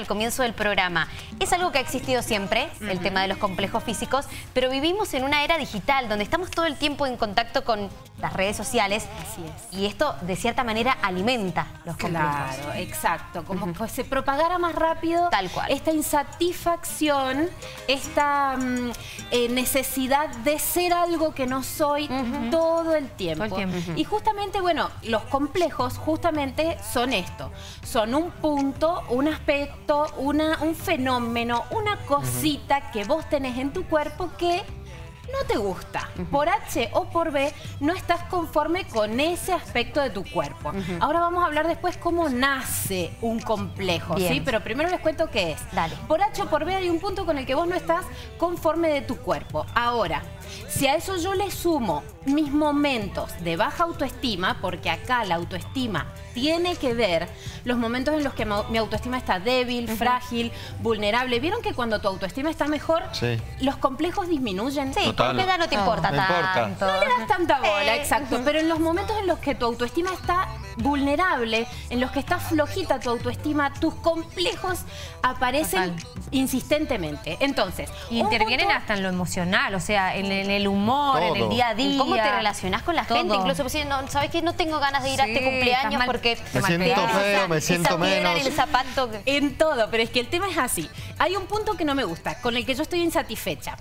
al comienzo del programa. Es algo que ha existido siempre, el tema de los complejos físicos, pero vivimos en una era digital donde estamos todo el tiempo en contacto con las redes sociales. Así es. Y esto, de cierta manera, alimenta los complejos. Claro, exacto. Como pues se propagara más rápido Tal cual. esta insatisfacción, esta mm, eh, necesidad de ser algo que no soy todo el tiempo. Todo el tiempo. Y justamente, bueno, los complejos justamente son esto. Son un punto, un aspecto, una, un fenómeno, una cosita que vos tenés en tu cuerpo que no te gusta. Por H o por B, no estás conforme con ese aspecto de tu cuerpo. Ahora vamos a hablar después cómo nace un complejo, Bien. ¿sí? Pero primero les cuento qué es. Dale. Por H o por B hay un punto con el que vos no estás conforme de tu cuerpo. Ahora, si a eso yo le sumo mis momentos de baja autoestima, porque acá la autoestima tiene que ver los momentos en los que mi autoestima está débil, frágil, vulnerable. ¿Vieron que cuando tu autoestima está mejor, Sí. los complejos disminuyen? Sí, Total. porque ya no te importa No importa. tanto. No le das tanta bola, Eh, exacto. Pero en los momentos en los que tu autoestima está vulnerable, en los que está flojita tu autoestima, tus complejos aparecen Total. insistentemente. Entonces, intervienen punto- hasta en lo emocional, o sea, en, en el humor, en el día a día. ¿Cómo te relacionás con la gente? Todo. Incluso, pues, no, ¿sabes qué? No tengo ganas de ir a este cumpleaños mal- porque... te Me siento feo, me siento menos. en el zapato... que- En todo, pero es que el tema es así. Hay un punto que no me gusta, con el que yo estoy insatisfecha.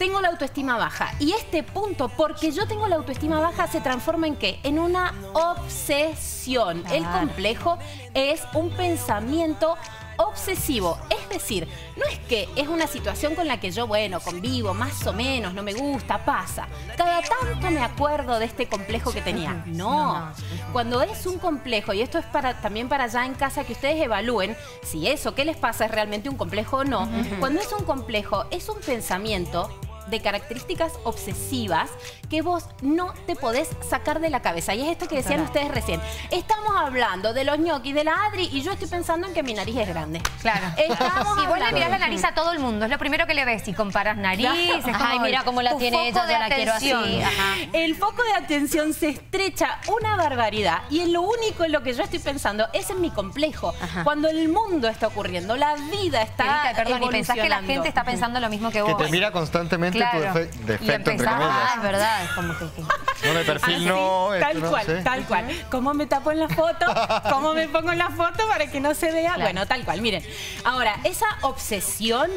Tengo la autoestima baja. Y este punto, porque yo tengo la autoestima baja, se transforma en qué? En una obsesión. El complejo es un pensamiento obsesivo. Es decir, no es que es una situación con la que yo, bueno, convivo, más o menos, no me gusta, pasa. Cada tanto me acuerdo de este complejo que tenía. No. Cuando es un complejo, y esto es para también para allá en casa que ustedes evalúen si eso que les pasa es realmente un complejo o no. Cuando es un complejo, es un pensamiento de características obsesivas que vos no te podés sacar de la cabeza. Y es esto que decían ustedes recién. Estamos hablando de los ñoquis, de la Adri, y yo estoy pensando en que mi nariz es grande. Claro. Estamos Y vos le mirás la nariz a todo el mundo, es lo primero que le ves. Si comparas narices, Claro. Ay, mira cómo la tiene ella, de yo la quiero así. Ajá. El foco de atención se estrecha una barbaridad y en lo único en lo que yo estoy pensando es en mi complejo. Ajá. Cuando el mundo está ocurriendo, la vida está Erika, perdón, y pensás que la gente está pensando lo mismo que vos. Que te mira constantemente Claro. tu defe- Y defecto, entre empezás- comillas. Ah, es verdad. Como que... que- No, de perfil Así, no. esto tal no, cual, tal cual. ¿Cómo me tapo en la foto? ¿Cómo me pongo en la foto para que no se vea? Claro. Bueno, tal cual. Miren, ahora, esa obsesión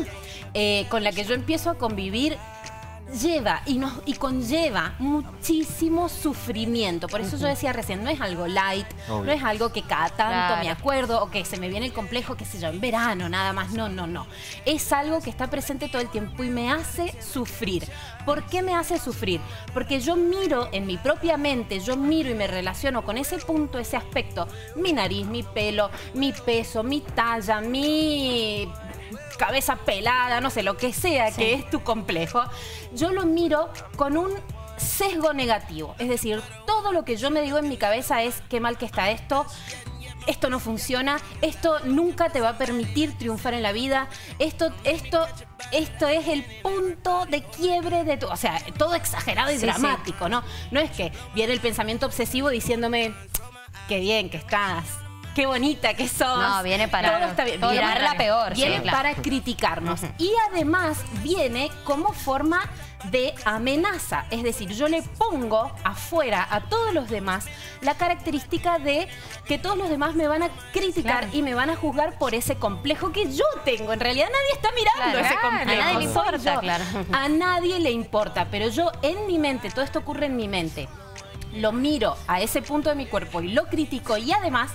eh, con la que yo empiezo a convivir lleva y, nos, y conlleva muchísimo sufrimiento. Por eso yo decía recién, no es algo light, Obvio. no es algo que cada tanto Claro. me acuerdo o que se me viene el complejo, qué sé yo, en verano, nada más. No, no, no. Es algo que está presente todo el tiempo y me hace sufrir. ¿Por qué me hace sufrir? Porque yo miro en mi propia mente, yo miro y me relaciono con ese punto, ese aspecto, mi nariz, mi pelo, mi peso, mi talla, mi cabeza pelada, no sé, lo que sea que es tu complejo, yo lo miro con un sesgo negativo. Es decir, todo lo que yo me digo en mi cabeza es qué mal que está esto, esto no funciona, esto nunca te va a permitir triunfar en la vida, esto, esto, esto es el punto de quiebre de tu. O sea, todo exagerado y Sí, dramático, ¿no? No es que viene el pensamiento obsesivo diciéndome, qué bien que estás. Qué bonita que sos. No, viene para Todo está bien. Viene- contrario. peor, Viene sí, claro. para criticarnos. Y además viene como forma de amenaza. Es decir, yo le pongo afuera a todos los demás la característica de que todos los demás me van a criticar Claro. y me van a juzgar por ese complejo que yo tengo. En realidad nadie está mirando Claro, ese claro, complejo. a nadie le importa, claro. A nadie le importa, pero yo en mi mente, todo esto ocurre en mi mente, lo miro a ese punto de mi cuerpo y lo critico y además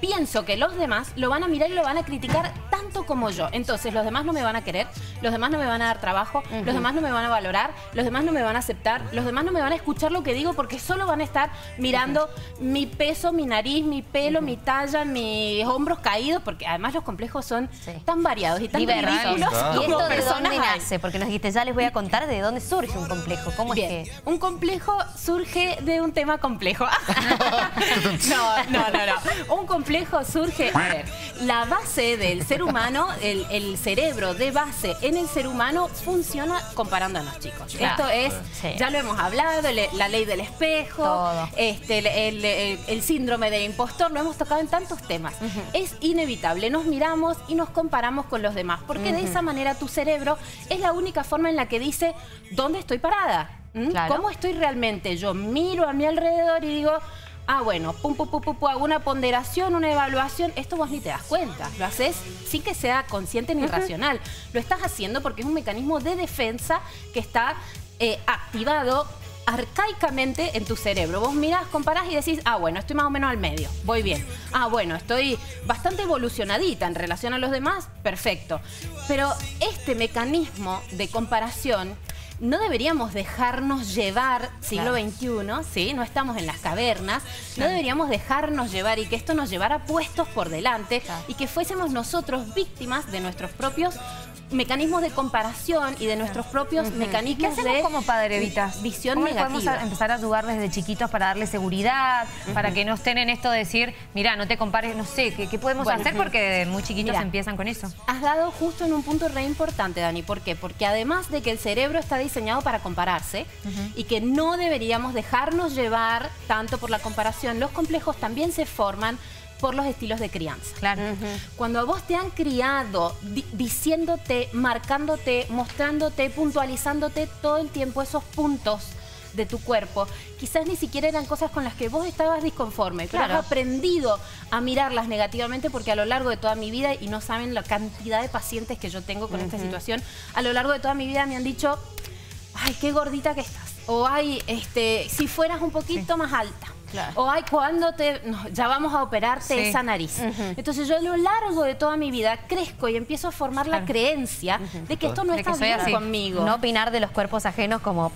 pienso que los demás lo van a mirar y lo van a criticar tanto como yo. Entonces los demás no me van a querer, los demás no me van a dar trabajo, los demás no me van a valorar, los demás no me van a aceptar, los demás no me van a escuchar lo que digo porque solo van a estar mirando mi peso, mi nariz, mi pelo, mi talla, mis hombros caídos, porque además los complejos son Sí. tan variados y tan ridículos Claro. ¿Y esto de dónde hay. nace? Porque nos dijiste, ya les voy a contar de dónde surge un complejo. ¿Cómo Bien, es que...? un complejo surge de un tema complejo. no, no, no, no. Un complejo complejo surge? A ver, la base del ser humano, el, el cerebro de base en el ser humano funciona comparando a los chicos. Claro. Esto es, Sí. ya lo hemos hablado, le- la ley del espejo, Todo. este, el, el- el- el síndrome del impostor, lo hemos tocado en tantos temas. Es inevitable, nos miramos y nos comparamos con los demás, porque de esa manera tu cerebro es la única forma en la que dice, ¿dónde estoy parada? ¿Mm? Claro. ¿Cómo estoy realmente? Yo miro a mi alrededor y digo... Ah, bueno, pum, pum, pum, pum, pum, hago una ponderación, una evaluación. Esto vos ni te das cuenta. Lo haces sin que sea consciente ni racional. Lo estás haciendo porque es un mecanismo de defensa que está eh, activado arcaicamente en tu cerebro. Vos mirás, comparás y decís, ah, bueno, estoy más o menos al medio, voy bien. Ah, bueno, estoy bastante evolucionadita en relación a los demás, perfecto. Pero este mecanismo de comparación no deberíamos dejarnos llevar, siglo XXI, ¿sí? No estamos en las cavernas, no deberíamos dejarnos llevar y que esto nos llevara puestos por delante y que fuésemos nosotros víctimas de nuestros propios mecanismos de comparación y de nuestros propios ¿Qué mecanismos hacemos de como padre, Vita? visión ¿Cómo podemos negativa. a- empezar a ayudar desde chiquitos para darle seguridad, para que no estén en esto de decir, mira, no te compares, no sé, ¿qué, qué podemos Bueno, hacer? Porque muy chiquitos empiezan con eso. Has dado justo en un punto re importante, Dani. ¿Por qué? Porque además de que el cerebro está diseñado para compararse y que no deberíamos dejarnos llevar tanto por la comparación, los complejos también se forman por los estilos de crianza. Claro. Cuando a vos te han criado di- diciéndote, marcándote, mostrándote, puntualizándote todo el tiempo esos puntos de tu cuerpo, quizás ni siquiera eran cosas con las que vos estabas disconforme, pero Claro. has aprendido a mirarlas negativamente porque a lo largo de toda mi vida, y no saben la cantidad de pacientes que yo tengo con esta situación, a lo largo de toda mi vida me han dicho, ay, qué gordita que estás, o ay, este, si fueras un poquito más alta. Claro. O ay, ¿cuándo te.? no, ya vamos a operarte Sí. esa nariz. Entonces yo a lo largo de toda mi vida crezco y empiezo a formar la creencia de que esto no De está bien así. conmigo. No opinar de los cuerpos ajenos como,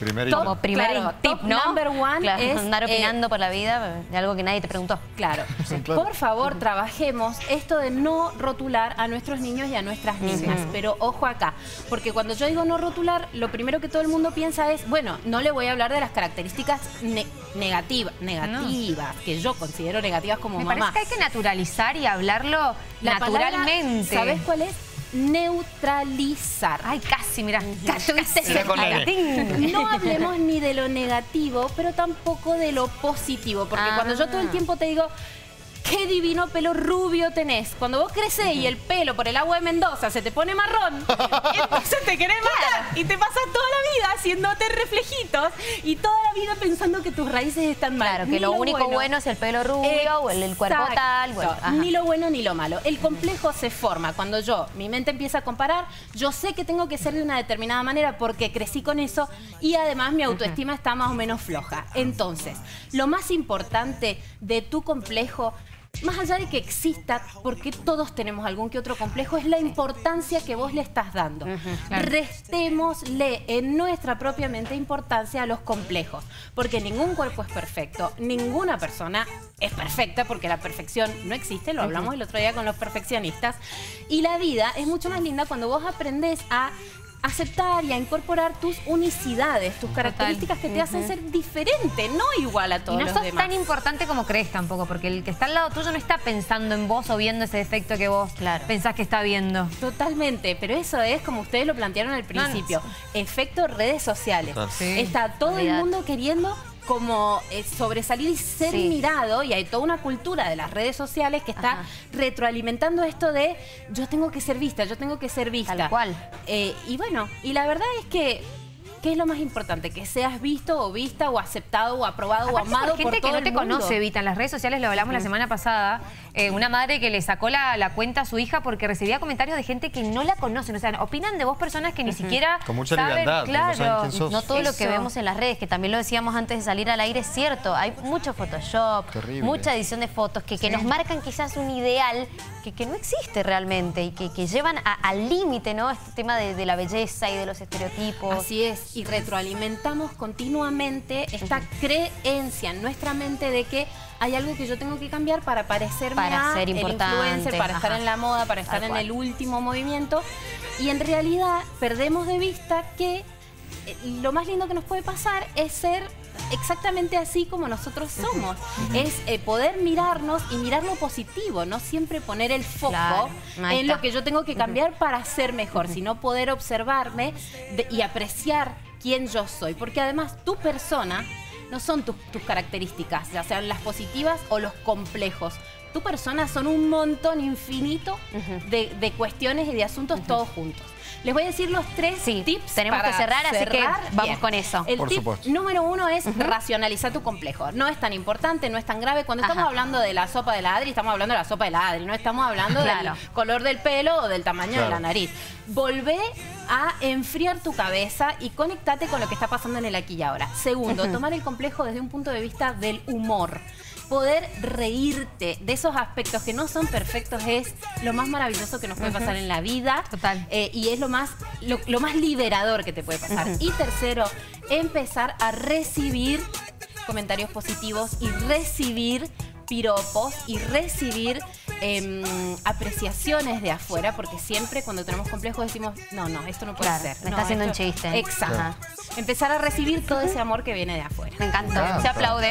Primer y Top. como primer Claro, tip, top ¿no? number one Claro, es, andar eh, opinando por la vida de algo que nadie te preguntó. Claro. Claro. Por favor, trabajemos esto de no rotular a nuestros niños y a nuestras niñas. Pero ojo acá, porque cuando yo digo no rotular, lo primero que todo el mundo piensa es, bueno, no le voy a hablar de las características ne- negativa- negativas, que yo considero negativas como Me mamá. parece que hay que naturalizar y hablarlo La palabra, naturalmente. ¿Sabes cuál es? Neutralizar. Ay, casi, mira, casi. No hablemos ni de lo negativo, pero tampoco de lo positivo. Porque Ah. cuando yo todo el tiempo te digo, qué divino pelo rubio tenés. Cuando vos creces y el pelo por el agua de Mendoza se te pone marrón, entonces te querés matar. Y te pasas toda la vida haciéndote reflejitos y toda la vida pensando que tus raíces están mal. Claro, que lo único bueno. es el pelo rubio o el, el cuerpo tal. Bueno. Ni lo bueno ni lo malo. El complejo se forma cuando yo, mi mente empieza a comparar, yo sé que tengo que ser de una determinada manera porque crecí con eso y además mi autoestima está más o menos floja. Entonces, lo más importante de tu complejo más allá de que exista, porque todos tenemos algún que otro complejo, es la importancia que vos le estás dando. claro. Restémosle en nuestra propia mente importancia a los complejos, porque ningún cuerpo es perfecto, ninguna persona es perfecta, porque la perfección no existe, lo hablamos el otro día con los perfeccionistas, y la vida es mucho más linda cuando vos aprendés a aceptar y a incorporar tus unicidades, tus características que te hacen ser diferente, no igual a Y todos no los sos demás. tan importante como crees tampoco, porque el que está al lado tuyo no está pensando en vos o viendo ese defecto que vos Claro. pensás que está viendo. Totalmente, pero eso es como ustedes lo plantearon al principio, efecto redes sociales. Sí. Está todo el mundo queriendo como eh, sobresalir y ser Sí. mirado y hay toda una cultura de las redes sociales que está Ajá. retroalimentando esto de yo tengo que ser vista, yo tengo que ser vista. Tal cual. Eh, y bueno, y la verdad es que ¿qué es lo más importante? Que seas visto o vista o aceptado o aprobado o amado por por, gente todo que no el te mundo. conoce, Vita. En las redes sociales lo hablamos la semana pasada. eh, una madre que le sacó la, la cuenta a su hija porque recibía comentarios de gente que no la conocen. O sea, opinan de vos personas que ni siquiera Con mucha saben, no claro. saben quién sos. No todo lo que vemos en las redes, que también lo decíamos antes de salir al aire, es cierto. Hay mucho Photoshop, Terrible. mucha edición de fotos que, que nos marcan quizás un ideal que, que no existe realmente y que, que llevan a- al límite, ¿no? Este tema de, de la belleza y de los estereotipos. Así es, y retroalimentamos continuamente esta creencia en nuestra mente de que hay algo que yo tengo que cambiar para parecerme Para a ser el importante, influencer, para estar en la moda, para estar en el último movimiento. Y en realidad perdemos de vista que eh, lo más lindo que nos puede pasar es ser exactamente así como nosotros somos. Es eh, poder mirarnos y mirar lo positivo, no siempre poner el foco Claro, en lo que yo tengo que cambiar para ser mejor, sino poder observarme de- y apreciar quién yo soy. Porque además tu persona no son tus, tus características, ya sean las positivas o los complejos. Tu persona son un montón infinito de, de cuestiones y de asuntos todos juntos. Les voy a decir los tres Sí, tips tenemos para que cerrar, así que cerrar vamos bien. con eso. El Por tip supuesto. número uno es racionalizar tu complejo. No es tan importante, no es tan grave. Cuando estamos Ajá. hablando de la sopa de la Adri, estamos hablando de la sopa de la Adri. No estamos hablando Claro. del color del pelo o del tamaño de la nariz. Volvé a enfriar tu cabeza y conectate con lo que está pasando en el aquí y ahora. Segundo, tomar el complejo desde un punto de vista del humor. Poder reírte de esos aspectos que no son perfectos es lo más maravilloso que nos puede pasar en la vida. Total. Eh, y es lo más, lo, lo más liberador que te puede pasar. Y tercero, empezar a recibir comentarios positivos y recibir piropos y recibir em, apreciaciones de afuera, porque siempre cuando tenemos complejos decimos, no, no, esto no puede Claro, ser. me no, está haciendo un esto-". chiste. Exacto. Ajá. Empezar a recibir todo ese amor que viene de afuera. Me encantó. Claro. Se aplaude.